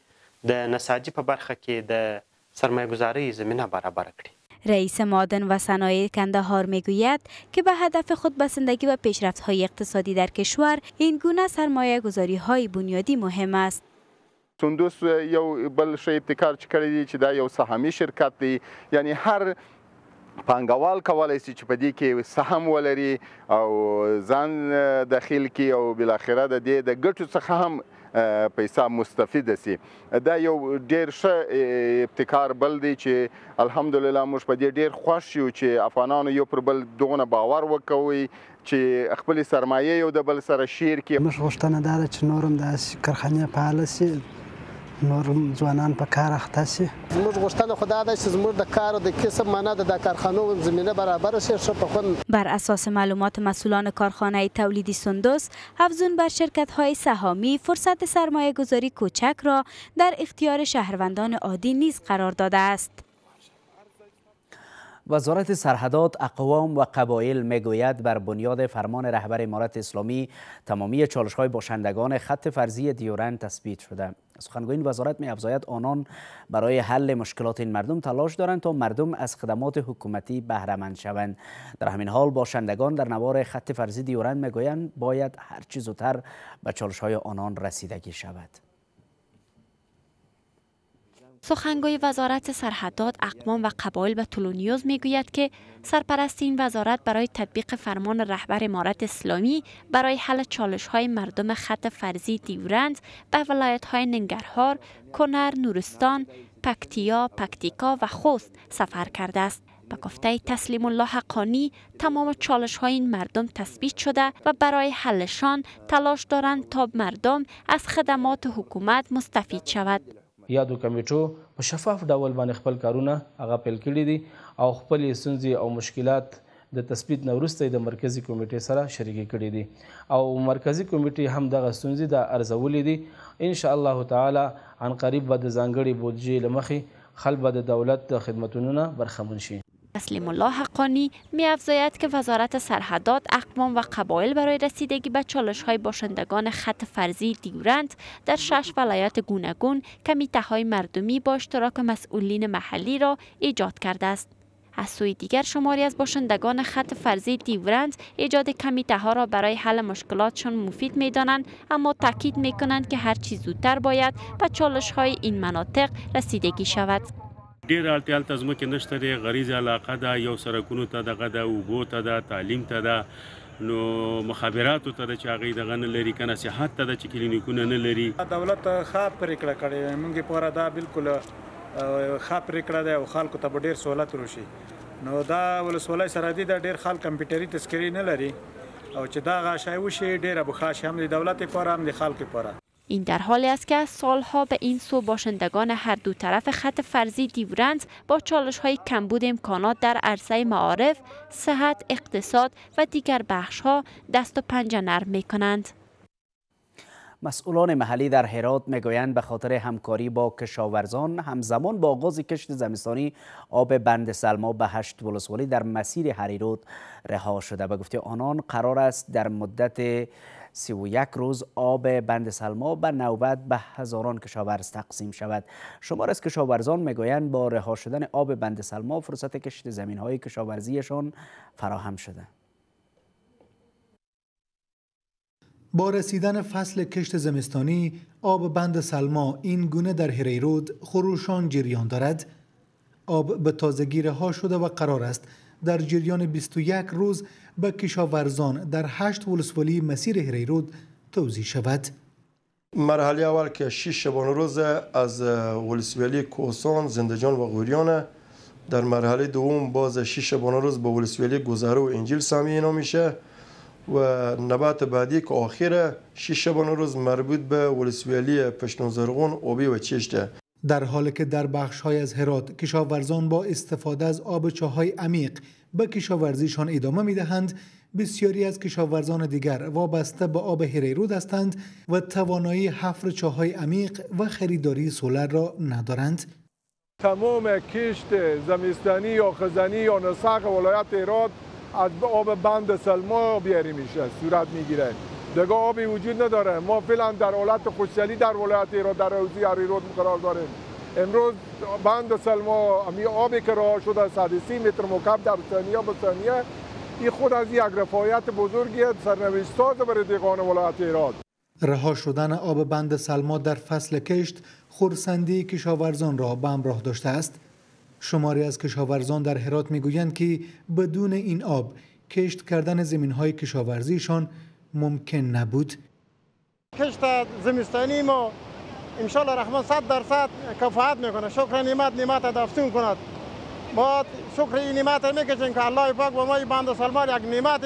د نساجي په برخه کې د سرمایه گذاری زمینه برابر کړي رئیس مادن و صنایع کندهار میگوید که به هدف خود بسندگی و پیشرفت های اقتصادی در کشور این گونه سرمایه گذاری های بنیادی مهم است. سندوس یو بل شی ابتکار چې کړی دی چې دا یو سهامي شرکت دی. یعنی هر پانګوال کولای شي چې په دې کې سهم ولري او ځان داخل کی او بل اخره د دې د ګټو څخه هم پیسې مستفید سي. دا یو ډیر ښه ابتکار بل دی چې الحمدلله موږ په دې ډیر خوښ یو چې افغانانو یو پر بل دغه باور وکوي چې خپل سرمایه یو د بل سره share کې موږ غوښتنه ده چې نورم د کارخانه فعال سي نور ځوانان په کار اخته شي. زموږ غوښتنه خدا ده چې زموږ د کار د کسب معنا د کارخانو زمینه برابر شي ښه په خون بر اساس معلومات مسئولان کارخانه تولیدی سندوس افزون بر شرکت های سهامی فرصت سرمایه گذاری کوچک را در اختیار شهروندان عادی نیز قرار داده است. وزارت سرحدات اقوام و قبایل می‌گوید بر بنیاد فرمان رهبر امارت اسلامی تمامی چالش های باشندگان خط فرضی دیورن تثبیت شده. سخنگوی این وزارت می افزاید آنان برای حل مشکلات این مردم تلاش دارند تا مردم از خدمات حکومتی بهره شوند. در همین حال باشندگان در نوار خط فرضی دیورن می‌گویند باید هر چیز زودتر به چالش های آنان رسیدگی شود. سخنگوی وزارت سرحدات اقوام و قبایل به تولونیوز می‌گوید که سرپرست این وزارت برای تطبیق فرمان رهبر امارت اسلامی برای حل چالش های مردم خط فرضی دیورند به ولایت های ننگرهار، کنر، نورستان، پکتیا، پکتیکا و خوست سفر کرده است. به گفته تسلیم الله حقانی تمام چالش های این مردم تثبیت شده و برای حلشان تلاش دارند تا مردم از خدمات حکومت مستفید شود. یادو کمیټو په شفاف ډول باندې خپل کارونه هغه پیل کړي دي او خپل ستونزې او مشکلات د تثبیت نه وروسته د مرکزی کمیټې سره شریک کړي دي. او مرکزی کمیټې هم دغه ستونزې د ارزولې دي. ان شاء الله تعالی عن قریب به د ځانګړي بودجې لمخې خلک به د دولت د خدمتونو نه برخمن شي تسلیم الله حقانی می افزاید که وزارت سرحدات اقوام و قبایل برای رسیدگی به چالش های باشندگان خط فرضی دیورند در شش ولایت گوناگون کمیته های مردمی با اشتراک مسئولین محلی را ایجاد کرده است. از سوی دیگر شماری از باشندگان خط فرضی دیورند ایجاد کمیته ها را برای حل مشکلاتشان مفید می دانند اما تاکید می کنند که هر چیز زودتر باید به چالش های این مناطق رسیدگی شود. ډیر اړتیا ته ځمکې نشته دی. غریزه علاقه ده یو سرکونو ته دغه ده اوبو ته ده تعلیم ته ده. نو مخابراتو ته د چاغې دغه نه لري کنه صحت ته د چې کلینیکونه نه لري. دولت ښه پریکړه کړې موږ پورا دا بالکل ښه پریکړه ده او خلکو ته ډیر سہولت وشي نو دا ولسوالۍ سرحدي د ډیر خلک کمپیوټري تذکری نه لري. او چې دا غاشای وشي ډیره بخښه هم د دولت لپاره هم د خلکو لپاره این در حالی است که سالها به این سو باشندگان هر دو طرف خط فرضی دیورند با چالش های کمبود امکانات در عرصه معارف، صحت، اقتصاد و دیگر بخش ها دست و پنجه نرم می کنند. مسئولان محلی در هرات می‌گویند به خاطر همکاری با کشاورزان همزمان با آغاز کشت زمستانی آب بند سلما به هشت ولسوالی در مسیر هریرود رها شده به گفته آنان قرار است در مدت سی و یک روز آب بند سلما به نوبت به هزاران کشاورز تقسیم شود. شمار از کشاورزان می‌گویند با رها شدن آب بند سلما فرصت کشت زمین های کشاورزیشان فراهم شده. با رسیدن فصل کشت زمستانی آب بند سلما این گونه در هریرود خروشان جریان دارد. آب به تازگی رها شده و قرار است در جریان 21 روز به کشاورزان در هشت ولسوالی مسیر هریرود توضیح شود. مرحله اول که شش شبانه روز از ولسوالی کوسان زندجان و غوریان در مرحله دوم باز شش شبانه روز به ولسوالی گذره و انجیل سامی اینا میشه و نبات بعدی که آخر شش شبانه روز مربوط به ولسوالی پشنوزرغون اوبی و چشته. در حالی که در بخش های از هرات کشاورزان با استفاده از آب چاهای عمیق به کشاورزیشان ادامه می دهند بسیاری از کشاورزان دیگر وابسته به آب هریرود هستند و توانایی حفر چاهای عمیق و خریداری سولر را ندارند. تمام کشت زمستانی یا خزانی یا نسق ولایت ایراد از آب بند سلما بیاری میشه صورت می‌گیره. دیگه آبی وجود نداره. ما فعلا در حالت خوشسالی در ولایت ایراد در حوزه هریرود قرار داریم. امروز بند سلما امی آبی که راه شده 130 متر مکعب در ثانیه به ثانیه. این خود از یک رفایت بزرگی سرنوشت ساز برای دیگان ولایت ایراد رها شدن آب بند سلما در فصل کشت خورسندی کشاورزان را به همراه داشته است. شماری از کشاورزان در هرات می‌گویند که بدون این آب کشت کردن زمین های کشاورزیشان ممکن نبود. کشت زمستانی ما انشالله رحمان صد درصد کفایت می‌کنه. شکر نعمت نعمت افزون کند. ما شکر این نعمت می‌کشیم که الله پاک به ما بند سلمان یک نعمت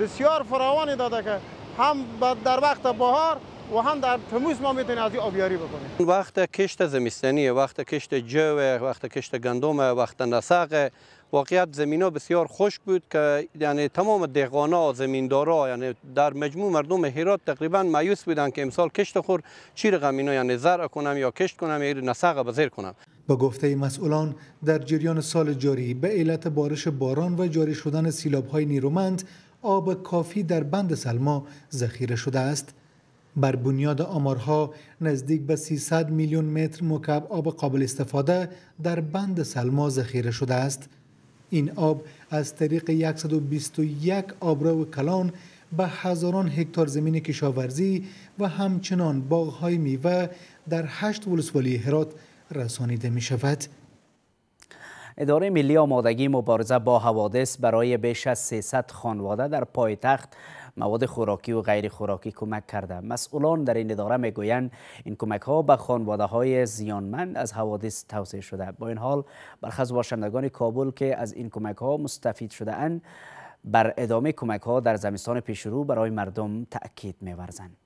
بسیار فراوانی داده که هم در وقت بهار و هم در تموز ما می‌تونیم از آبیاری بکنیم. وقت کشت زمستانی وقت کشت جو وقت کشت گندم وقت نسق واقعیت زمین ها بسیار خشک بود که یعنی تمام دهقانا زمیندارا یعنی در مجموع مردم هرات تقریبا مایوس بودن که امسال کشت خور چی رقم اینا یعنی زرع کنم یا کشت کنم یا نسق بزیر کنم. با گفته مسئولان در جریان سال جاری به علت بارش باران و جاری شدن سیلاب های نیرومند آب کافی در بند سلما ذخیره شده است. بر بنیاد آمارها نزدیک به 300 میلیون متر مکعب آب قابل استفاده در بند سلما ذخیره شده است. این آب از طریق 121 آبرو کلان به هزاران هکتار زمین کشاورزی و همچنان باغهای میوه در هشت ولسوالی هرات رسانیده می شود. اداره ملی آمادگی مبارزه با حوادث برای بیش از 300 خانواده در پایتخت مواد خوراکی و غیر خوراکی کمک کرده مسئولان در این اداره می‌گویند این کمک ها به خانواده های زیانمند از حوادث توسعه شده. با این حال برخی باشندگان کابل که از این کمک ها مستفید شده اند بر ادامه کمک ها در زمستان پیشرو برای مردم تأکید می‌ورزند.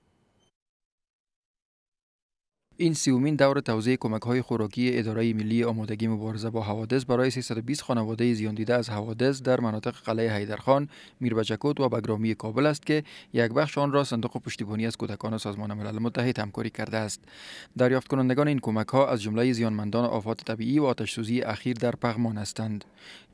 این سیومین دور توزیع کمک های خوراکی اداره ملی آمادگی مبارزه با حوادث برای 320 خانواده زیان دیده از حوادث در مناطق قلعه حیدرخان، میربچکوت و بگرامی کابل است که یک بخش آن را صندوق پشتیبانی از کودکان سازمان ملل متحد همکاری کرده است. دریافت کنندگان این کمک ها از جمله زیانمندان آفات طبیعی و آتش سوزی اخیر در پغمان هستند.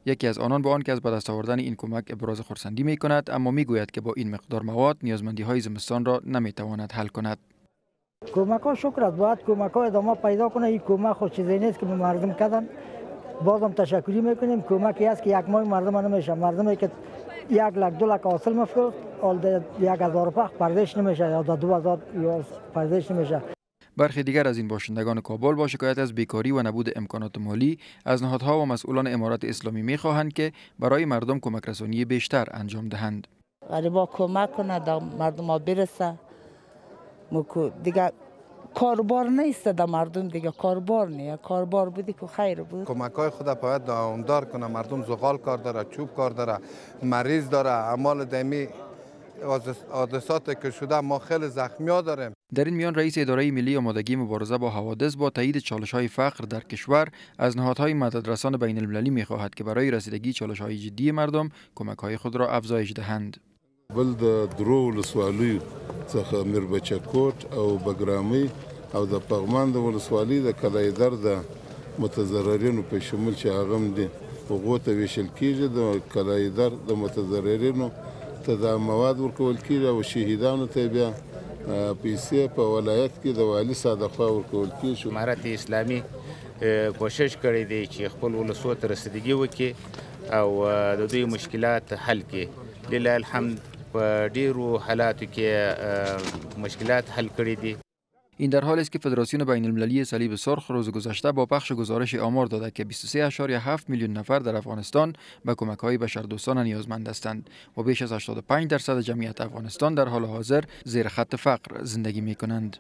یکی از آنان با آنکه از به دست آوردن این کمک ابراز خرسندی می کند اما می گوید که با این مقدار مواد نیازمندی های زمستان را نمی تواند حل کند. کمک ها شکر است. باید کمک ها ادامه پیدا کنه. این کمک خود چیزی نیست که به مردم کردن. بازم تشکری می‌کنیم. کمکی است که یک ماه مردم نمیشه. مردمی که یک لک دو لک حاصل مفروض آل یک هزار پخ پردیش نمیشه یا دو هزار پردیش نمیشه. برخی دیگر از این باشندگان کابل با شکایت از بیکاری و نبود امکانات مالی از نهادها و مسئولان امارات اسلامی می‌خواهند که برای مردم کمک رسانی بیشتر انجام دهند. غریبا کمک کنه مردم ها برسه. مکو. دیگه کاربار نیست در مردم دیگه. کاربار نیه. کاربار بودی که خیر بود. کمک های خود باید داومدار کنه. مردم زغال کار داره چوب کار داره مریض داره اعمال دمی حادثات که شده ما خیلی زخمی ها داریم. در این میان رئیس اداره ملی آمادگی مبارزه با حوادث با تایید چالش های فقر در کشور از نهادهای مددرسان بین المللی می خواهد که برای رسیدگی چالش های جدی مردم کمک های خود را افزایش دهند. بل د درو ولسوالیو څخه میربچکوټ او بګرامي او د پغمان د ولسوالۍ د کلایدر د متضررینو په شمول چې هغه دي هغو ته ویشل کیږي د کلایدر د متضررینو ته د مواد ورکول کیږي او شهیدانو ته بیا پیسې په ولایت کې د والی صادقه ورکول کیږي. امارت اسلامي کوشش کړی دی چې خپل ولسو ته رسیدګي وکړي او د دوی مشکلات حل کړي. لله الحمد په ډیرو حالاتو کې مشکلات حل کړي دي این در حالی است که فدراسیون بین المللی صلیب سرخ روز گذشته با پخش گزارش آمار داده که 23.7 میلیون نفر در افغانستان به کمک های بشردوستانه نیازمند هستند و بیش از 85 درصد جمعیت افغانستان در حال حاضر زیر خط فقر زندگی می کنند.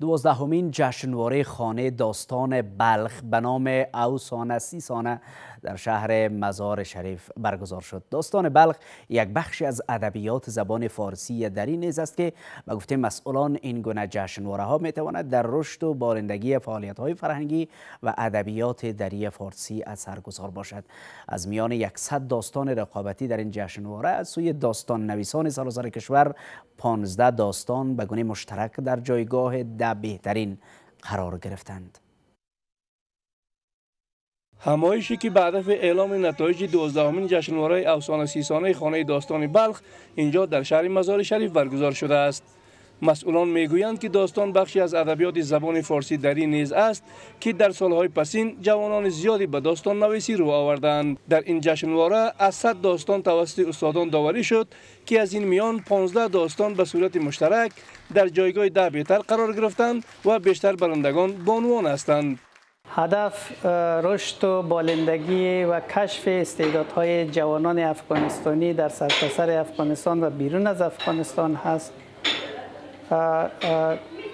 دوازدهمین جشنواره خانه داستان بلخ به نام اوسانه سیسانه در شهر مزار شریف برگزار شد. داستان بلخ یک بخشی از ادبیات زبان فارسی دری نیز است که به گفته مسئولان این گونه جشنواره ها می تواند در رشد و بارندگی فعالیت های فرهنگی و ادبیات دری فارسی اثرگذار باشد. از میان 100 داستان رقابتی در این جشنواره از سوی داستان نویسان سراسر کشور 15 داستان به گونه مشترک در جایگاه ده بهترین قرار گرفتند. همایشی که به هدف اعلام نتایج دوازدهمین جشنواره افسانه سیسانه خانه داستان بلخ اینجا در شهر مزار شریف برگزار شده است. مسئولان می‌گویند که داستان بخشی از ادبیات زبان فارسی دری نیز است که در سالهای پسین جوانان زیادی به داستان نویسی رو آوردند در این جشنواره از صد داستان توسط استادان داوری شد که از این میان 15 داستان به صورت مشترک در جایگاه ده بهتر قرار گرفتند و بیشتر برندگان بانوان هستند. هدف رشد و بالندگی و کشف استعدادهای جوانان افغانستانی در سرتاسر افغانستان و بیرون از افغانستان هست.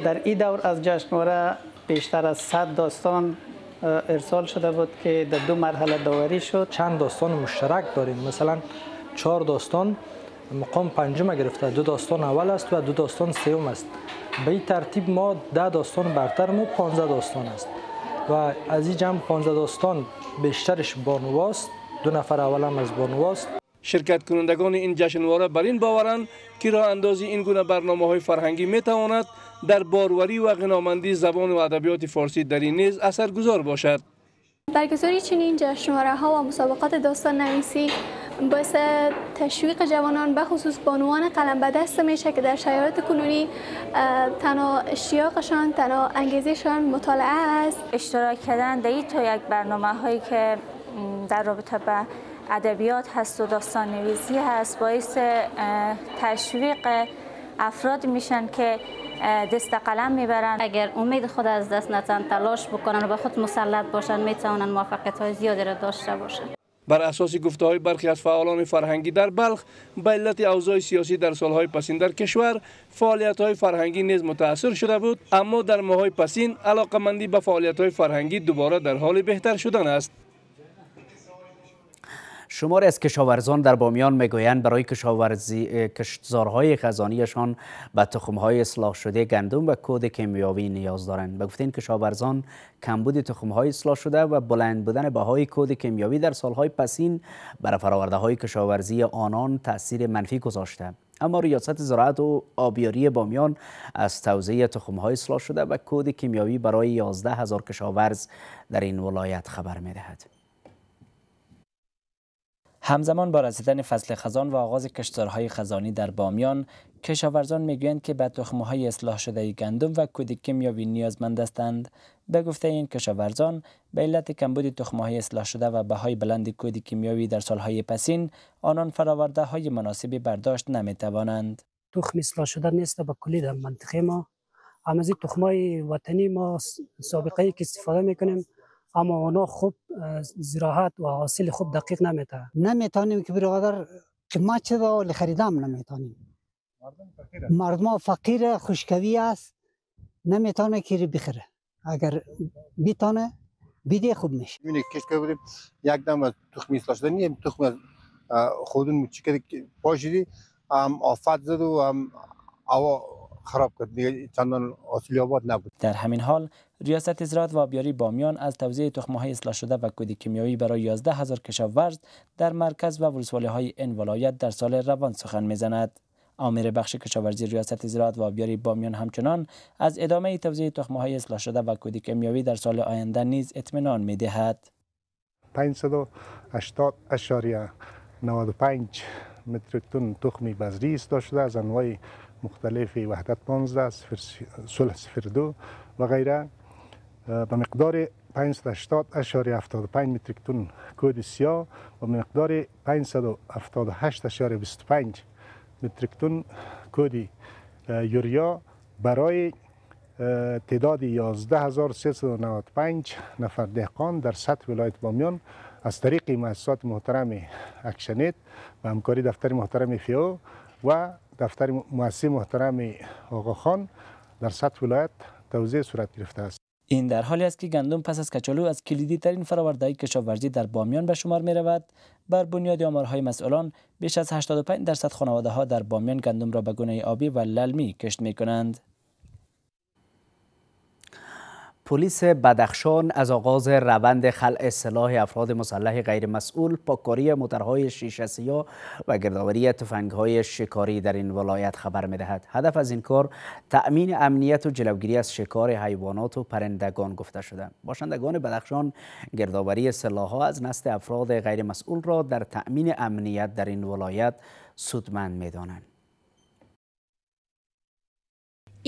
در این دور از جشنواره بیشتر از 100 داستان ارسال شده بود که در دو مرحله داوری شد. چند داستان مشترک داریم. مثلا چهار داستان مقام پنجم گرفته. دو داستان اول است و دو داستان سوم است. به این ترتیب ما ده داستان برتر و 15 داستان است. و از این جمع 15 داستان بیشترش بانواست. دو نفر اول هم از بانواست. شرکت کنندگان این جشنواره بر این باورند که راه اندازی این گونه برنامه های فرهنگی می تواند در باروری و غنامندی زبان و ادبیات فارسی در این نیز اثرگذار باشد. برگزاری چنین جشنواره ها و مسابقات داستان نویسی باعث تشویق جوانان به خصوص بانوان قلم به دست میشه که در شرایط کنونی تنها اشتیاقشان تنها انگیزشان مطالعه است. اشتراک کردن در تو یک برنامه هایی که در رابطه به ادبیات هست و داستان نویسی هست باعث تشویق افراد میشن که دست قلم می‌برن. اگر امید خود از دست نتن تلاش بکنن و به خود مسلط باشن می‌توانن موفقیت های زیادی را داشته باشن. بر اساس گفته های برخی از فعالان فرهنگی در بلخ به علت اوضاع سیاسی در سالهای پسین در کشور فعالیت های فرهنگی نیز متاثر شده بود اما در ماهای پسین علاقمندی به فعالیت های فرهنگی دوباره در حال بهتر شدن است. شماری از کشاورزان در بامیان می‌گویند برای کشاورزی کشتزارهای خزانیشان به تخمهای اصلاح شده گندم و کود کیمیاوی نیاز دارند به گفته این کشاورزان کمبود تخمهای اصلاح شده و بلند بودن بهای کود کیمیاوی در سالهای پسین بر فراورده های کشاورزی آنان تاثیر منفی گذاشته اما ریاست زراعت و آبیاری بامیان از توزیع تخمهای اصلاح شده و کود کیمیاوی برای 11 هزار کشاورز در این ولایت خبر می‌دهد. همزمان با رسیدن فصل خزان و آغاز کشتزارهای خزانی در بامیان کشاورزان می‌گویند که به تخمهای اصلاح شده گندم و کود کیمیاوی نیازمند هستند. به گفته این کشاورزان به علت کمبود تخمهای اصلاح شده و بهای بلند کود کیمیاوی در سالهای پسین آنان فراورده های مناسبی برداشت نمی‌توانند. تخم اصلاح شده نیست به کلی در منطقه ما. هم از تخمای وطنی ما سابقه که استفاده می‌کنیم اما اونا خوب زراحت و حاصل خوب دقیق نمیته نمی‌تونیم که برادر قیمت چه ولی خریدم نمی‌تونیم. مردم فقیر خوشکوی است. نمی‌تونه که بخره. اگر بیتونه بیده خوب میشه. می‌بینی کش که بودیم یک دم از تخمی اصلاح شده نیم تخم از خودون چی که پاشیدی هم آفت زد و هم هوا خراب کرد دیگه چندان آباد نبود در همین حال ریاست زراعت و آبیاری بامیان از توزیع تخم‌های اصلاح شده و کود کیمیایی برای 11 هزار کشاورز در مرکز و ولسوالی های این ولایت در سال روان سخن می‌زند. آمیر بخش کشاورزی ریاست زراعت و آبیاری بامیان همچنان از ادامه توزیع تخم‌های اصلاح شده و کود کیمیایی در سال آینده نیز اطمینان می‌دهد. 580 اشاریه 95 متر تن تخمی بذری اصلاح شده از انواع مختلف وحدت 15 صلح 02 و غیره. به مقدار 580.75 متریک تن کود سیاه و به مقدار 578.25 متریک تن کود یوریا. برای تعداد 11395 نفر دهقان در سطح ولایت بامیان از طریق مؤسسات محترم ActionAid و همکاری دفتر محترم FAO و دفتر مؤسسه محترم آقا خان در سطح ولایت توزیع صورت گرفته است. این در حالی است که گندم پس از کچالو از کلیدی ترین فرآوردهای کشاورزی در بامیان به شمار می رود بر بنیاد آمارهای مسئولان بیش از 85 درصد خانواده ها در بامیان گندم را به گونه آبی و للمی کشت می کنند پلیس بدخشان از آغاز روند خلع سلاح افراد مسلح غیر مسئول پاککاری موترهای شیشه سیاه و گردآوری تفنگهای شکاری در این ولایت خبر می‌دهد. هدف از این کار تأمین امنیت و جلوگیری از شکار حیوانات و پرندگان گفته شده. باشندگان بدخشان گردآوری سلاحها از نسل افراد غیر مسئول را در تأمین امنیت در این ولایت سودمند می‌دانند.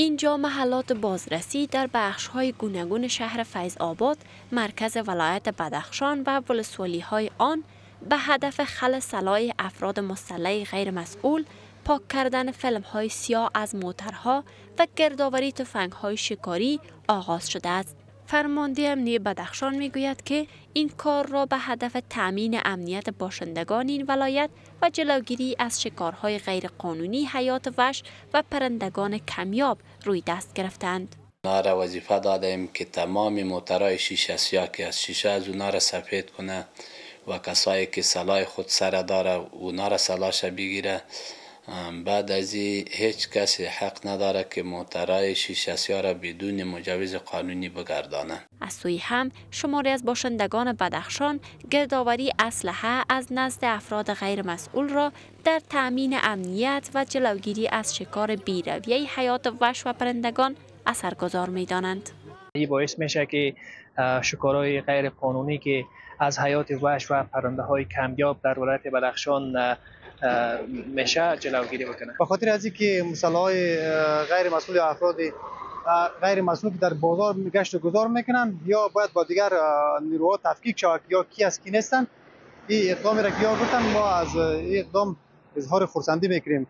اینجا محلات بازرسی در بخش های گوناگون شهر فیض آباد مرکز ولایت بدخشان و ولسوالی های آن به هدف خل سلاح افراد مسلح غیر مسئول پاک کردن فلم های سیاه از موترها و گردآوری تفنگ های شکاری آغاز شده است. فرمانده امنی بدخشان می‌گوید که این کار را به هدف تأمین امنیت باشندگان این ولایت و جلوگیری از شکارهای غیرقانونی حیات وحش و پرندگان کمیاب روی دست گرفتند. اونا را وظیفه دادیم که تمام موترهای شیشه سیاه که از شیشه از اونا را سفید کنه و کسایی که سلاح خود سر داره اونا را سلاش بگیره بعد از هیچ کسی حق نداره که موترهای شیشه را بدون مجوز قانونی بگردانه از سوی هم شماری از باشندگان بدخشان گردآوری اسلحه از نزد افراد غیر مسئول را در تأمین امنیت و جلوگیری از شکار بیرویه حیات وحش و پرندگان اثرگذار می دانند. این باعث میشه که شکارهای غیر قانونی که از حیات وحش و پرنده های کمیاب در ولایت بدخشان میشه جلوگیری بکنه. به خاطر از اینکه مسئله غیر مسئول افراد غیر مسئول در بازار گشت و گذار می‌کنن یا باید با دیگر نیروها تفکیک شود یا کی از کی نیستن این اقدامی را که گفتن ما از این اقدام اظهار خرسندی می‌کنیم.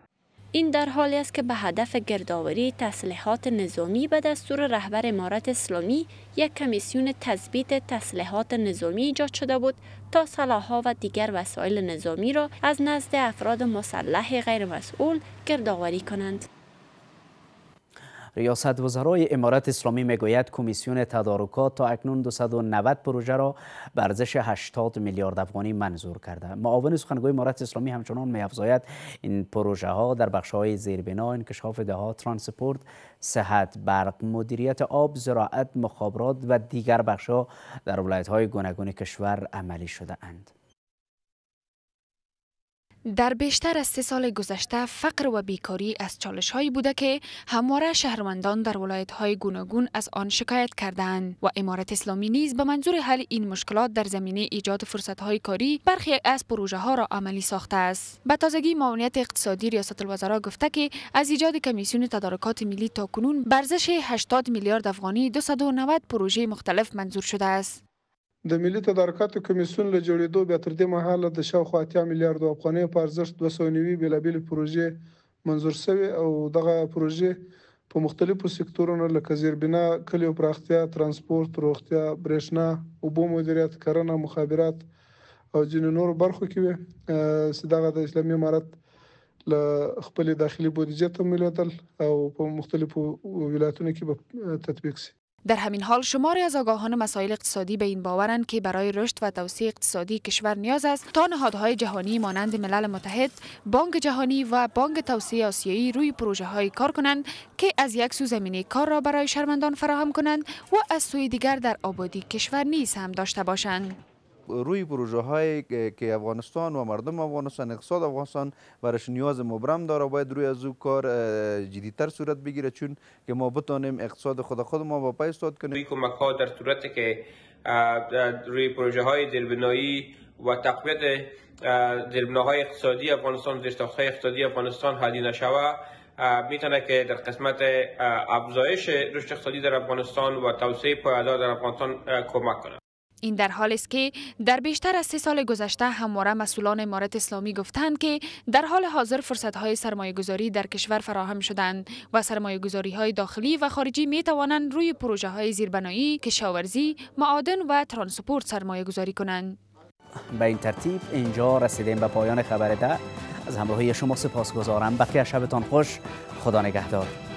این در حالی است که به هدف گردآوری تسلیحات نظامی به دستور رهبر امارت اسلامی یک کمیسیون تثبیت تسلیحات نظامی ایجاد شده بود تا سلاحها و دیگر وسایل نظامی را از نزد افراد مسلح غیر مسئول گردآوری کنند. ریاست وزرای امارت اسلامی می‌گوید کمیسیون تدارکات تا اکنون 290 پروژه را به ارزش 80 میلیارد افغانی منظور کرده. معاون سخنگوی امارت اسلامی همچنان میافزاید این پروژه ها در بخش های زیربنا انکشاف دهات ترانسپورت صحت برق مدیریت آب زراعت مخابرات و دیگر بخش ها در ولایت های گوناگون کشور عملی شده اند در بیشتر از سه سال گذشته فقر و بیکاری از چالش هایی بوده که همواره شهروندان در ولایت های گوناگون از آن شکایت کردند و امارت اسلامی نیز به منظور حل این مشکلات در زمینه ایجاد فرصت های کاری برخی از پروژه ها را عملی ساخته است. به تازگی معاونیت اقتصادی ریاست الوزرا گفته که از ایجاد کمیسیون تدارکات ملی تا کنون برزش 80 میلیارد افغانی 290 پروژه مختلف منظور شده است. د ملي تدارکاتو کمیسیون له جوړېدو بیا تر دې مهاله شاوخوا اتیا میلیارډو افغانیو په ارزښت دوه سوه نوي بېلابېلې پروژې منظور شوې او دغه پروژې په مختلفو سکتورونو لکه زیربنا کلیو پراختیا ترانسپورت روغتیا برېښنا اوبو مدیریت کرنه مخابرات او ځینې نورو برخو کې وي چې دغه د اسلامي امارت له خپل داخلي بودیجه تمویلېدل او په مختلفو ولایتونو کې به تطبیق شي در همین حال شماری از آگاهان مسائل اقتصادی به این باورند که برای رشد و توسعه اقتصادی کشور نیاز است تا نهادهای جهانی مانند ملل متحد، بانک جهانی و بانک توسعه آسیایی روی پروژه های کار کنند که از یک سو زمینه کار را برای شهروندان فراهم کنند و از سوی دیگر در آبادی کشور نیز هم داشته باشند. روی پروژه هایی که افغانستان و مردم افغانستان اقتصاد افغانستان برش نیاز مبرم داره. باید روی از او کار جدیتر صورت بگیره. چون که ما بتانیم اقتصاد خود خود ما با پای استاد کنیم. روی کمک ها در صورتی که روی پروژه های زیربنایی و تقویت زیربناهای اقتصادی افغانستان زیرساخت های اقتصادی افغانستان حالی نشوه می‌تونه که در قسمت افزایش رشد اقتصادی در افغانستان و توسعه پایدار در افغانستان کمک کنه. این در حال است که در بیشتر از سه سال گذشته همواره مسئولان امارت اسلامی گفتند که در حال حاضر فرصت های سرمایه گذاری در کشور فراهم شدند و سرمایه گذاری های داخلی و خارجی می توانند روی پروژه های زیربنایی، کشاورزی، معادن و ترانسپورت سرمایه گذاری کنند. به این ترتیب اینجا رسیدیم به پایان خبر ده. از همراهی شما سپاس گذارم بقیه شبتان خوش. خدا نگهدار.